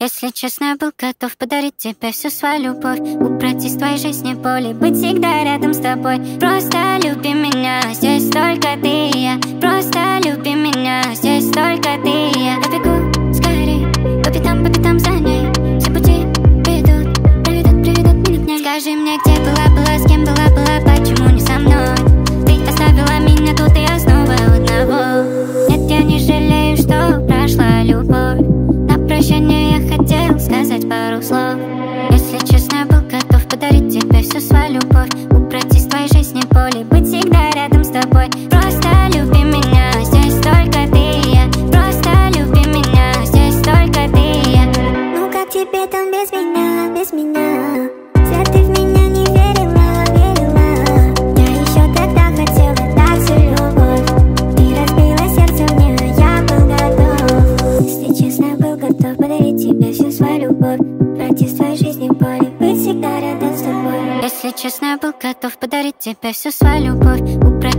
Если честно, я был готов подарить тебе всю свою любовь. Убрать из твоей жизни боли, быть всегда рядом с тобой. Просто люби пару слов. Если честно, я был готов подарить тебе всю свою любовь. Убрать из твоей жизни боли, быть всегда рядом с тобой. Просто люби меня, здесь только ты и я. Просто люби меня, здесь только ты и я. Ну как тебе там без меня, без меня? Тебе всю свою любовь Убрать из твоей жизни боли, быть всегда рядом с тобой. Если честно, я был готов подарить тебе всю свою любовь. Убрать